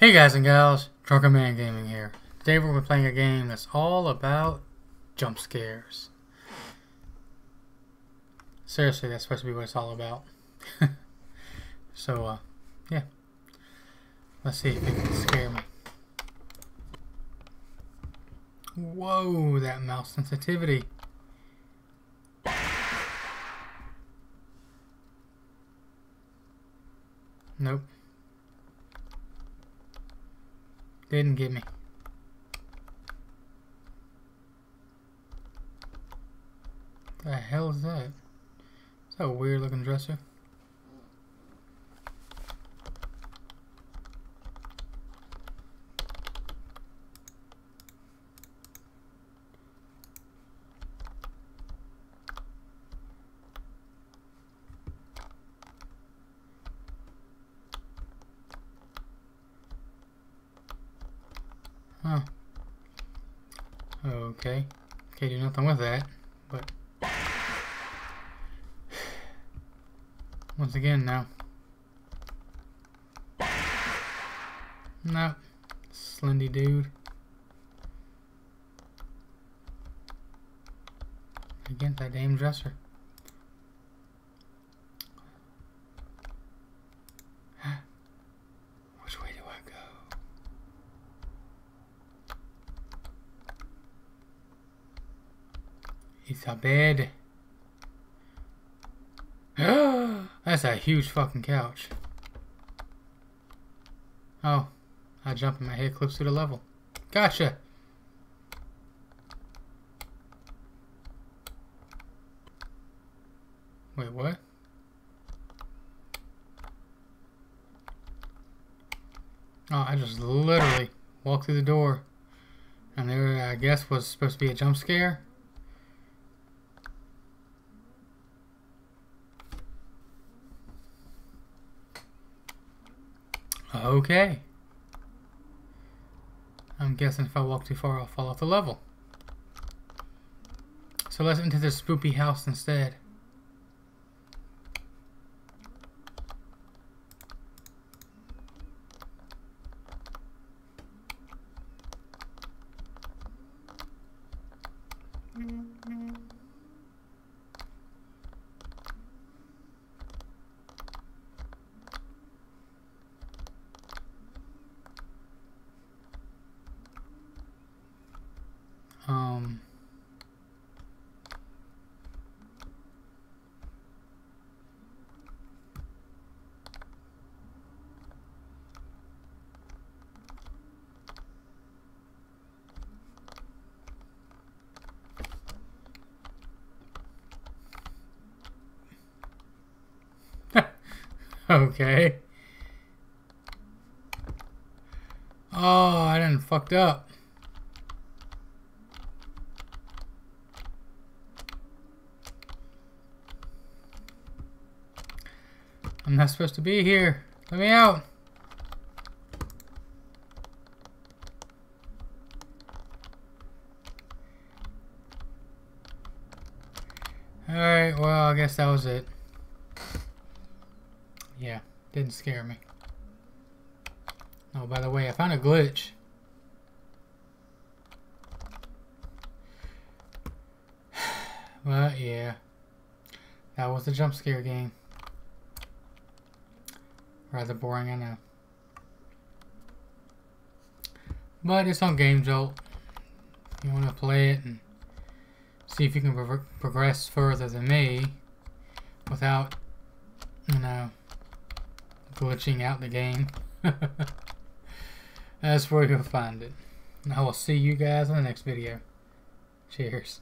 Hey guys and gals, Drunken Man Gaming here. Today we're going to be playing a game that's all about jump scares. Seriously, that's supposed to be what it's all about. so, uh, yeah. Let's see if it can scare me. Whoa, that mouse sensitivity. Nope. Didn't get me. The hell is that? Is that a weird looking dresser? Okay. Can't do nothing with that, but... Once again now. No. Slendy dude. Again, that damn dresser. Which way do I go? It's a bed. That's a huge fucking couch. Oh, I jump and my head clips through the level. Gotcha. Wait, what? Oh, I just literally walked through the door. And there, I guess, was supposed to be a jump scare. Okay. I'm guessing if I walk too far, I'll fall off the level. So let's enter this spoopy house instead. Um, okay. Oh, I didn't fucked up. I'm not supposed to be here. Let me out. Alright, well, I guess that was it. Yeah, didn't scare me. Oh, by the way, I found a glitch. but yeah. That was the jump scare game. Rather boring, I know. But it's on Game Jolt. You want to play it and see if you can pro progress further than me without, you know, glitching out the game. That's where you'll find it. I will see you guys in the next video. Cheers.